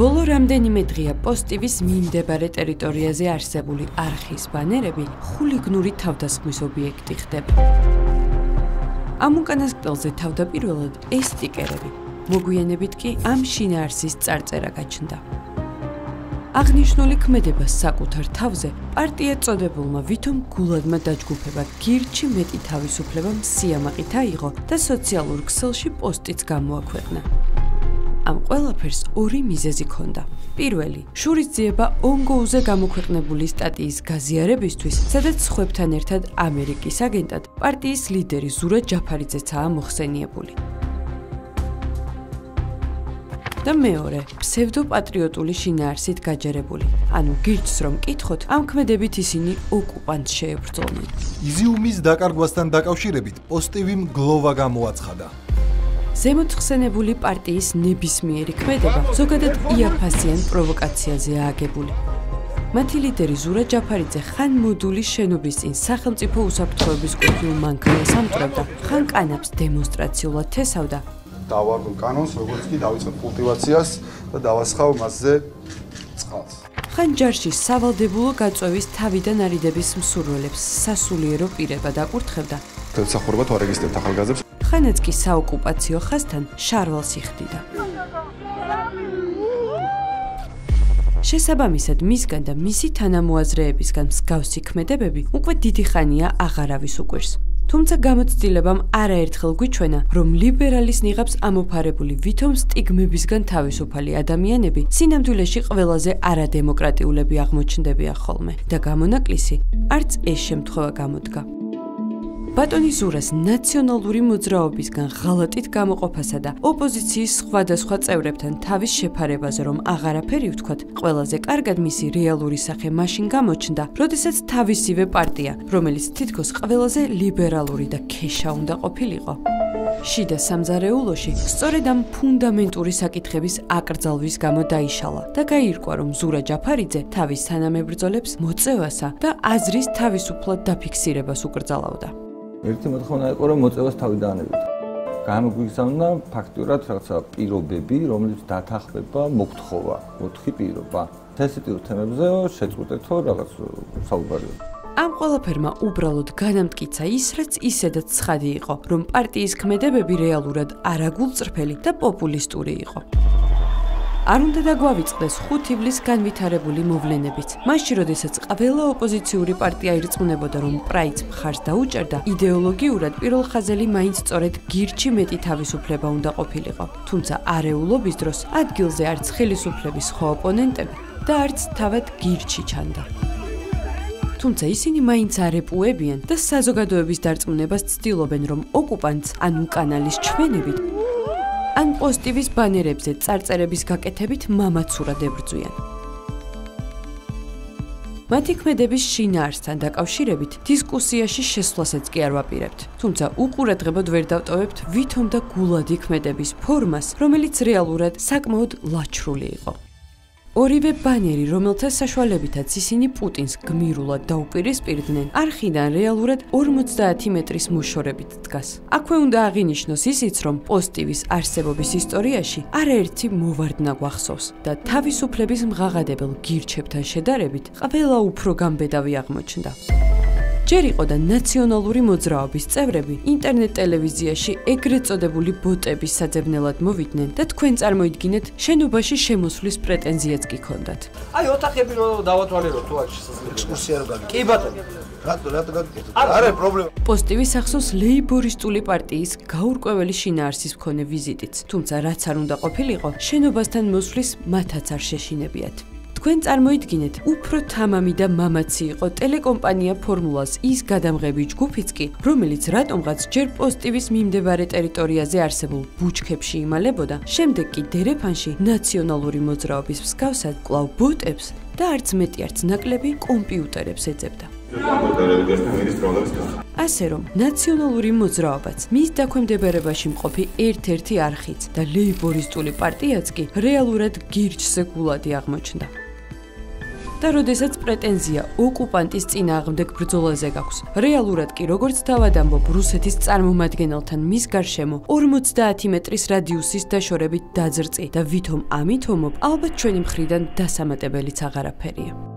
ბოლო რამდენიმე დღეა პოსტივის მიმდებარე ტერიტორიაზე არსებული არხის ბანერები ხულიგნური თავდასხმის ობიექტი ხდება. ამ უკანასკნელზე თავდაპირველად ეს სტიკერები, მოგვიანებით კი ამ შინაარსის წარწერა გაჩნდა. აღნიშნული ქმედება საკუთარ თავზე პარტია წოდებულმა ვითომ გულადმა დაჯგუფება გირჩი მეტი თავისუფლება სიამაყით აიღო და სოციალურ ქსელში პოსტიც გამოაქვეყნა. ამ ყველაფერს ორი მიზეზი ჰქონდა. პირველი, შურისძიება ონგოუზე გამოქვეყნებული სტატიის გაზიარებისთვის, სადაც ხვებთან ერთად ამერიკის აგენტად პარტიის ლიდერი ზურა ჯაფარიძეცაა მოხსენიებული. და მეორე, ფსევდოპატრიოტული შინაარსით გაჯერებული. ანუ გირჩს რომ კითხოთ, ამ ქმედებით ისინი ოკუპანტს შეებრძოლნენ. იზიუმის დაკარგვასთან დაკავშირებით პოსტივიმ გლოვა გამოაცხადა. ზემოთ ხსენებული პარტიის ნებისმიერი ქმედება ზოგადად იაფასიან პროვოკაციაზე ააგებული. მათი ლიდერი ზურა ჯაფარიძე ხან მოდულის შენობის წინ სახელმწიფო უსაფრთხოების კუთვნილ მანქანას ამტვრევდა, ხან კანაფს დემონსტრაციულად თესავდა. დავარგო კანონს, როგორც კი დავიწყებ კულტივაციას და დავასხავ მასზე წყალს. ხან ჯარში სავალდებულო გაწევის თავიდან არიდების მსურველებს სასულიერო პირება დაკურთხებდა. თუ არეგისტრებთ ახალგაზრდებს? ხანაც კი საოკუპაციო ხაზთან შარვალს იხდიდა. შესაბამისად, მისგან და მისი თანამოაზრეებისგან მსგავსი ქმედებები უკვე დიდი ხანია აღარავის უკვირს. თუმცა გამოცდილებამ არაერთხელ გვიჩვენა, რომ ლიბერალის ნიღაბს ამოფარებული ვითომ სტიგმებისგან თავისუფალი ადამიანები სინამდვილეში ყველაზე არადემოკრატიულები აღმოჩნდებიან ხოლმე და გამონაკლისი არც ეს შემთხვევა გამოდგა. ბატონი ზურას ნაციონალური მოძრაობისგან ღალატით გამოყოფასა და ოპოზიციის სხვადასხვა წევრებთან თავის შეფარებაზე რომ აღარაფერი ვთქვათ, ყველაზე კარგად მისი რეალური სახე მაშინ გამოჩნდა, როდესაც თავისივე პარტია, რომელიც თითქოს ყველაზე ლიბერალური და ქეშა უნდა ყოფილიყო, შიდა სამზარეულოში სწორედ ამ ფუნდამენტური საკითხების აკრძალვის გამო დაიშალა და გაირკვა, რომ ზურა ჯაფარიძე თავის თანამებრძოლებს მოწევასა და აზრის თავისუფლად დაფიქსირებას უკრძალავდა. ერთი მოთხოვნა იყო რომ მოწევას თავი დაანებოთ. გამოგვიგზავნა ფაქტურად რაღაცა პირობები, რომელიც დათახმება მოგთხოვა, მოთხი პირობა. თესიტიურ თემებზე შეწყვეტეთო რაღაც საუბარია. ამ ყველაფერმა უბრალოდ განამტკიცა ის, რაც ისედაც ცხადი იყო, რომ პარტიის ქმედებები რეალურად არაგულწრფელი და პოპულისტური იყო. არ უნდა დაგვავიწყდეს 5 ივლის განვითარებული მოვლენებით. მაშინ, როდესაც ყველა ოპოზიციური პარტია ირწმუნებოდა, რომ პრაიც მხარს დაუჭერდა, იდეოლოგიურად პირველ ხაზელი მაინც სწორედ გირჩი მეტი თავისუფლება უნდა ყოფილიყო. თუმცა არეულობის დროს ადგილზე არც ხელისუფლების ხო ოპონენტები და არც თავად გირჩი ჩანდა. თუმცა ისინი მაინც არეპუებიან და საზოგადოების დარწმუნებას ცდილობენ, რომ ოკუპანტს ან უკანალის ჩვენებით ან პოსტივის ბანერებზე წარწერების გაკეთებით მამაცურად ებრძვიან. მათი ქმედების შინაარსთან დაკავშირებით დისკუსიაში შესვლასაც კი არ ვაპირებთ. თუმცა უყურადღებოდ ვერ დავტოვებთ ვითომ და გულადი ქმედების ფორმას, რომელიც რეალურად საკმაოდ ლაჩრული იყო. ორივე ბანერი, რომელთა საშუალებითაც ისინი პუტინს გმირულად დაუპირისპირდნენ, არხიდან რეალურად 50 მეტრის მოშორებით დგას. აქვე უნდა აღინიშნოს ისიც, რომ პოსტივის არსებობის ისტორიაში არაერთი მოვარდნა გვახსოვს და თავისუფლების მღაღადებელ გირჩებთან შედარებით ყველა უფრო გამბედავი აღმოჩნდა. ჯერ იყო და ნაციონალური მოძრაობის წევრები ინტერნეტ ტელევიზიაში ეგრეთ წოდებული ბოტების საძებნელად მოვიდნენ და თქვენ წარმოიდგინეთ შენობაში შემოსვლის პრეტენზიაც კი ქონდათ. აი ოთახები რომ დავათვალიერო თუ არის შესაძლებელი ექსკურსია რო გაგი. კი ბატონო. რატო რატო გაგიკეთე? არა პრობლემა. პოსტივის ახსოვს ლეიბორისტული პარტიის გაურკვეველი შინაარსის მქონე ვიზიტიც, თუმცა რაც არ უნდა ყოფილიყო, შენობასთან მოსვლის მათაც არ შეშინებიათ. თქვენ წარმოიდგინეთ, უფრო თამამი და მამაცი იყო ტელეკომპანია ფორმულას ის გადამღები ჯგუფიც კი, რომელიც რატომღაც ჯერ პოსტივის მიმდებარე ტერიტორიაზე არსებულ ბუჩქებში იმალებოდა, შემდეგ კი დერეფანში ნაციონალური მოძრაობის მსგავსად კლავ ბოტებს და არც მეტი არც ნაკლები კომპიუტერებს ეძებდა. ასე რომ, ნაციონალური მოძრაობაც, მის დაქვემდებარებაში მყოფი ერთ-ერთი არხიც და ლეიბორისტული პარტიაც კი რეალურად გირჩზე გულადი აღმოჩნდა. და როდესაც პრეტენზია ოკუპანტის წინააღმდეგ ბრძოლაზე გაქვს. რეალურად კი როგორც თავად ამბობ რუსეთის წარმომადგენელთან მის გარშემო 50 მეტრის რადიუსის დაშორებით დაძრწი და ვითომ ამით ომობ, ალბათ ჩვენი მხრიდან დასამატებელიც აღარაფერია.